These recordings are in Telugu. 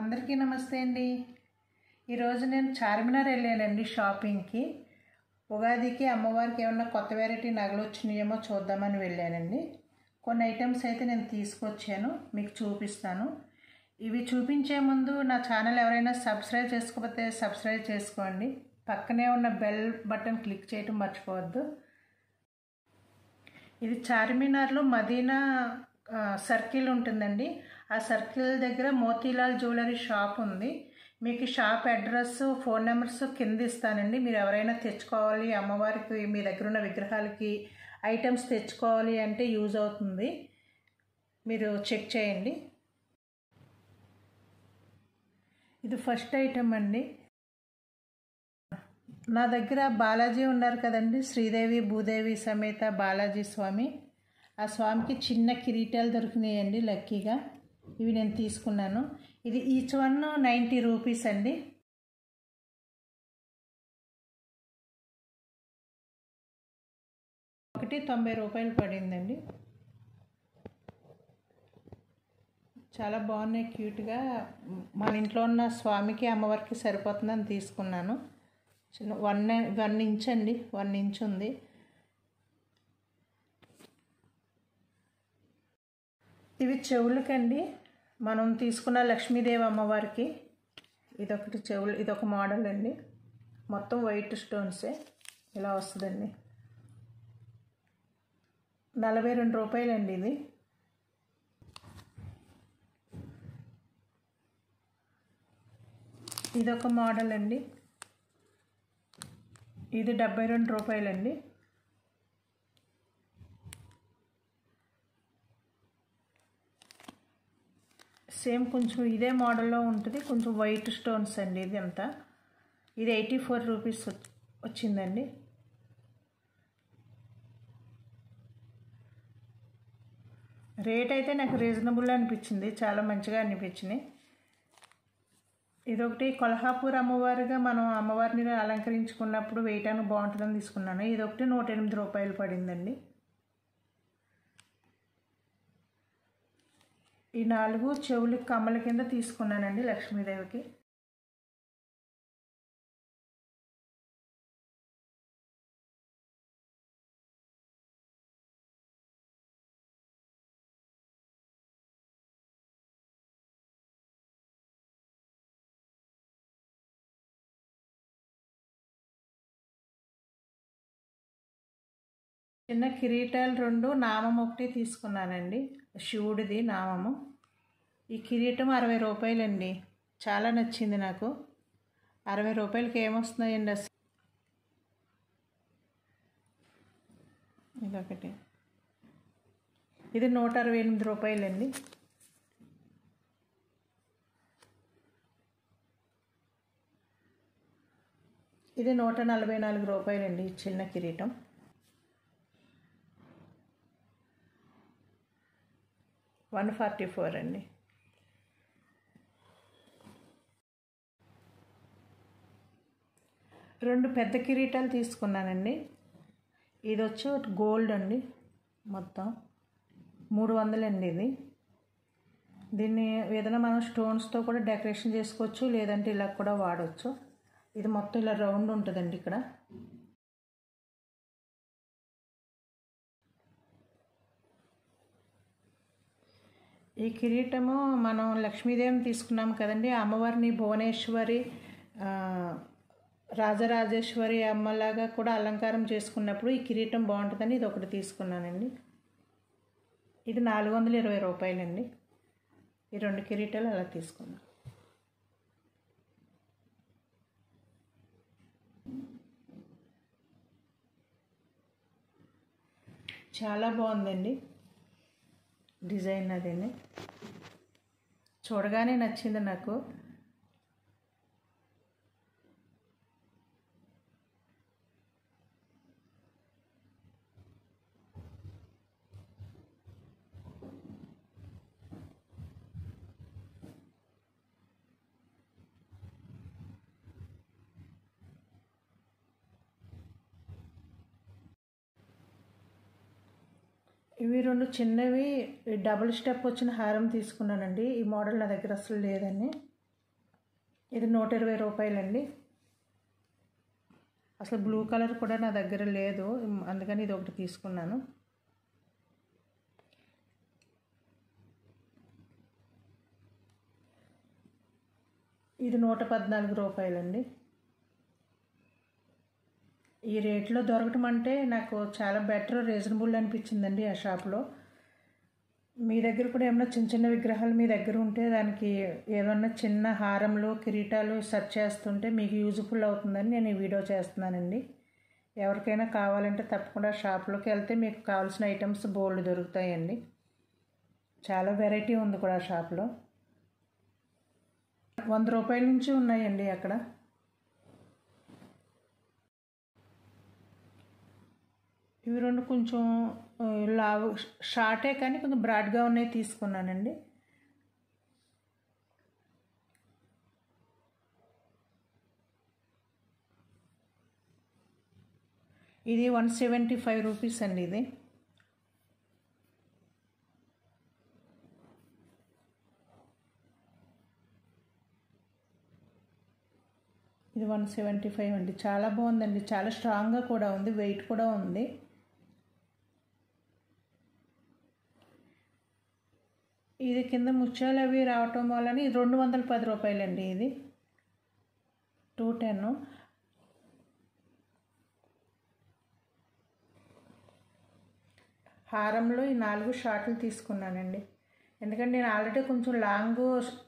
అందరికీ నమస్తే అండి. ఈరోజు నేను చార్మినార్ వెళ్ళానండి షాపింగ్కి. ఉగాదికి అమ్మవారికి ఏమన్నా కొత్త వెరైటీ నగలు వచ్చినాయేమో చూద్దామని వెళ్ళానండి. కొన్ని ఐటమ్స్ అయితే నేను తీసుకొచ్చాను మీకు చూపిస్తాను. ఇవి చూపించే ముందు నా ఛానల్ ఎవరైనా సబ్స్క్రైబ్ చేసుకోకపోతే సబ్స్క్రైబ్ చేసుకోండి. పక్కనే ఉన్న బెల్ బటన్ క్లిక్ చేయటం మర్చిపోవద్దు. ఇది చార్మినార్లో మదీనా సర్కిల్ ఉంటుందండి. ఆ సర్కిల్ దగ్గర మోతీలాల్ జ్యువెలరీ షాప్ ఉంది. మీకు షాప్ అడ్రస్ ఫోన్ నెంబర్స్ కింద ఇస్తానండి. మీరు ఎవరైనా తెచ్చుకోవాలి అమ్మవారికి మీ దగ్గర ఉన్న విగ్రహాలకి ఐటమ్స్ తెచ్చుకోవాలి అంటే యూజ్ అవుతుంది. మీరు చెక్ చేయండి. ఇది ఫస్ట్ ఐటమ్ అండి. నా దగ్గర బాలాజీ ఉన్నారు కదండి. శ్రీదేవి భూదేవి సమేత బాలాజీ స్వామి. ఆ స్వామికి చిన్న కిరీటాలు దొరికినాయండి లక్కీగా. ఇవి నేను తీసుకున్నాను. ఇది ఈచ్ వన్ నైంటీ రూపీస్ అండి. ఒకటి తొంభై రూపాయలు పడిందండి. చాలా బాగున్నాయి క్యూట్గా మన ఇంట్లో ఉన్న స్వామికి అమ్మవారికి సరిపోతుందని తీసుకున్నాను. చిన్న వన్ వన్ ఇంచ్ అండి వన్ ఇంచ్ ఉంది. ఇవి చెవులకండి. మనం తీసుకున్న లక్ష్మీదేవి అమ్మవారికి ఇదొకటి చెవులు ఇదొక మోడల్ అండి. మొత్తం వైట్ స్టోన్సే ఇలా వస్తుందండి. నలభై రెండు రూపాయలండి ఇది. ఇదొక మోడల్ అండి. ఇది డెబ్బై రెండు రూపాయలండి. సేమ్ కొంచెం ఇదే మోడల్లో ఉంటుంది. కొంచెం వైట్ స్టోన్స్ అండి ఇది అంతా. ఇది ఎయిటీ ఫోర్ రూపీస్ వచ్చిందండి. రేట్ అయితే నాకు రీజనబుల్ అనిపించింది. చాలా మంచిగా అనిపించింది. ఇదొకటి కొల్హాపూర్ అమ్మవారిగా మనం అమ్మవారిని అలంకరించుకున్నప్పుడు వేయటానికి బాగుంటుందని తీసుకున్నాను. ఇదొకటి నూట ఎనిమిది రూపాయలు పడిందండి. ఈ నాలుగు చెవులు కమ్మల కింద తీసుకున్నానండి లక్ష్మీదేవికి. చిన్న కిరీటాలు రెండు నామం ఒకటి తీసుకున్నానండి. శివుడిది నామము. ఈ కిరీటం అరవై రూపాయలండి. చాలా నచ్చింది నాకు. అరవై రూపాయలకి ఏమొస్తున్నాయండి అసలు ఇదొకటి. ఇది నూట అరవై ఎనిమిది రూపాయలండి. ఇది నూట నలభై నాలుగు రూపాయలండి చిన్న కిరీటం. వన్ ఫార్టీ ఫోర్ అండి. రెండు పెద్ద కిరీటాలు తీసుకున్నానండి. ఇది వచ్చి గోల్డ్ అండి మొత్తం. మూడు వందలండి ఇది. దీన్ని ఏదైనా మనం స్టోన్స్తో కూడా డెకరేషన్ చేసుకోవచ్చు లేదంటే ఇలా కూడా వాడవచ్చు ఇది మొత్తం ఇలా రౌండ్ ఉంటుందండి ఇక్కడ. ఈ కిరీటము మనం లక్ష్మీదేవిని తీసుకున్నాం కదండి. అమ్మవారిని భువనేశ్వరి రాజరాజేశ్వరి అమ్మలాగా కూడా అలంకారం చేసుకున్నప్పుడు ఈ కిరీటం బాగుంటుందని ఇది ఒకటి తీసుకున్నానండి. ఇది నాలుగు వందల ఇరవై రూపాయలండి. ఈ రెండు కిరీటాలు అలా తీసుకున్నాను చాలా బాగుందండి. డిజైన్ అదేనే. చూడగానే నచ్చింది నాకు. ఇవి రెండు చిన్నవి డబుల్ స్టెప్ వచ్చిన హారం తీసుకున్నానండి. ఈ మోడల్ నా దగ్గర అసలు లేదని ఇది నూట ఇరవై రూపాయలండి. అసలు బ్లూ కలర్ కూడా నా దగ్గర లేదు. అందుకని ఇది ఒకటి తీసుకున్నాను. ఇది నూట పద్నాలుగు రూపాయలండి. ఈ రేట్లో దొరకటం అంటే నాకు చాలా బెటర్ రీజనబుల్ అనిపించిందండి ఆ షాప్లో. మీ దగ్గర కూడా ఏమైనా చిన్న చిన్న విగ్రహాలు మీ దగ్గర ఉంటే దానికి ఏమన్నా చిన్న హారములు కిరీటాలు సెర్చ్ చేస్తుంటే మీకు యూజ్ఫుల్ అవుతుందని నేను ఈ వీడియో చేస్తున్నానండి. ఎవరికైనా కావాలంటే తప్పకుండా షాప్లోకి వెళ్తే మీకు కావాల్సిన ఐటమ్స్ బోల్డ్ దొరుకుతాయండి. చాలా వెరైటీ ఉంది కూడా ఆ షాప్లో. వంద రూపాయల నుంచి ఉన్నాయండి అక్కడ. ఇవి రెండు కొంచెం లావు షార్టే కానీ కొంచెం బ్రాడ్గా ఉన్నాయి తీసుకున్నానండి. ఇది వన్ సెవెంటీ ఫైవ్ రూపీస్ అండి ఇది. ఇది వన్ సెవెంటీ ఫైవ్ అండి. చాలా బాగుందండి. చాలా స్ట్రాంగ్గా కూడా ఉంది. వెయిట్ కూడా ఉంది. ఇది కింద ముత్యాలు అవి రావటం వలన ఇది రెండు వందల పది రూపాయలండి ఇది. Two ten. హారంలో ఈ నాలుగు షార్ట్లు తీసుకున్నానండి. ఎందుకంటే నేను ఆల్రెడీ కొంచెం లాంగ్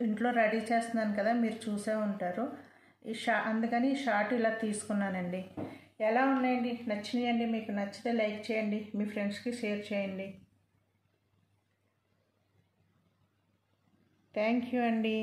ఇంట్లో రెడీ చేస్తున్నాను కదా మీరు చూసే ఉంటారు. ఈ షా అందుకని ఈ షార్ట్ ఇలా తీసుకున్నానండి. ఎలా ఉన్నాయండి? నచ్చినాయండి? మీకు నచ్చితే లైక్ చేయండి. మీ ఫ్రెండ్స్కి షేర్ చేయండి. థ్యాంక్ యూ అండి